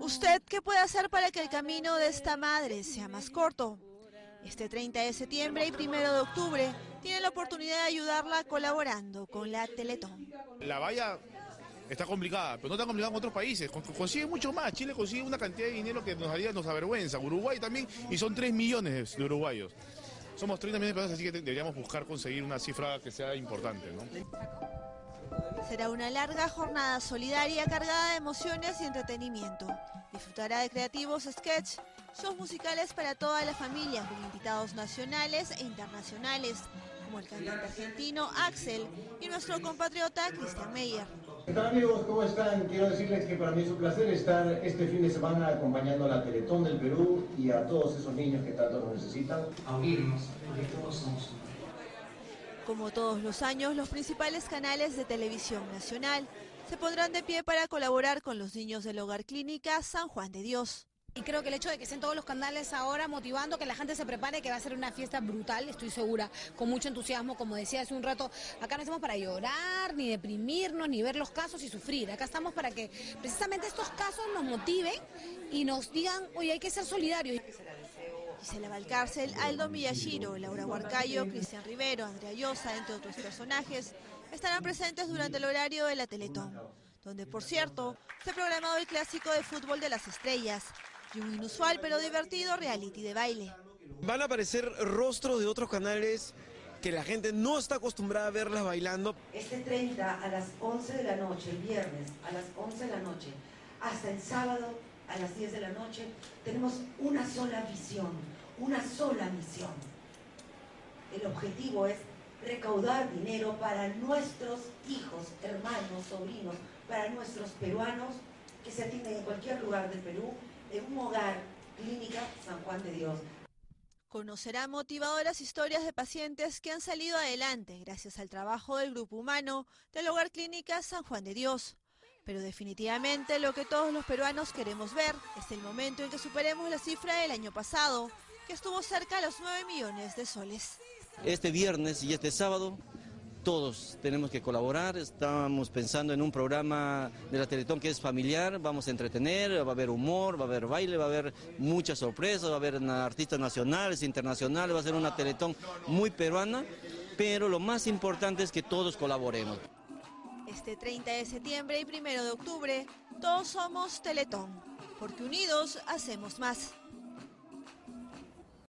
¿Usted qué puede hacer para que el camino de esta madre sea más corto? Este 30 de septiembre y 1 de octubre tiene la oportunidad de ayudarla colaborando con la Teletón. La valla está complicada, pero no tan complicada en otros países. Consigue mucho más. Chile consigue una cantidad de dinero que nos haría, nos avergüenza. Uruguay también, y son 3 millones de uruguayos. Somos 30 millones de personas, así que deberíamos buscar conseguir una cifra que sea importante. Será una larga jornada solidaria cargada de emociones y entretenimiento. Disfrutará de creativos sketch, shows musicales para toda la familia con invitados nacionales e internacionales, como el cantante argentino Axel y nuestro compatriota Christian Meyer. ¿Qué tal amigos? ¿Cómo están? Quiero decirles que para mí es un placer estar este fin de semana acompañando a la Teletón del Perú y a todos esos niños que tanto nos necesitan. A unirnos, porque todos somos Como todos los años, los principales canales de televisión nacional se pondrán de pie para colaborar con los niños del Hogar Clínica San Juan de Dios. Y creo que el hecho de que estén todos los canales ahora motivando que la gente se prepare, que va a ser una fiesta brutal, estoy segura, con mucho entusiasmo, como decía hace un rato, acá no estamos para llorar, ni deprimirnos, ni ver los casos y sufrir, acá estamos para que precisamente estos casos nos motiven y nos digan, oye, hay que ser solidarios. Gisela Valcárcel, Aldo Miyashiro, Laura Huarcayo, Cristian Rivero, Andrea Llosa, entre otros personajes, estarán presentes durante el horario de la Teletón, donde, por cierto, se ha programado el clásico de fútbol de las estrellas, y un inusual pero divertido reality de baile. Van a aparecer rostros de otros canales que la gente no está acostumbrada a verlas bailando. Este 30 a las 11 de la noche, el viernes a las 11 de la noche, hasta el sábado a las 10 de la noche, tenemos una sola visión, una sola misión. El objetivo es recaudar dinero para nuestros hijos, hermanos, sobrinos, para nuestros peruanos que se atienden en cualquier lugar del Perú en un hogar, Clínica San Juan de Dios. Conocerá motivadoras historias de pacientes que han salido adelante gracias al trabajo del grupo humano del Hogar Clínica San Juan de Dios. Pero definitivamente lo que todos los peruanos queremos ver es el momento en que superemos la cifra del año pasado, que estuvo cerca de los 9 millones de soles. Este viernes y este sábado todos tenemos que colaborar, estamos pensando en un programa de la Teletón que es familiar, vamos a entretener, va a haber humor, va a haber baile, va a haber muchas sorpresas, va a haber artistas nacionales, internacionales, va a ser una Teletón muy peruana, pero lo más importante es que todos colaboremos. Este 30 de septiembre y 1 de octubre, todos somos Teletón, porque unidos hacemos más.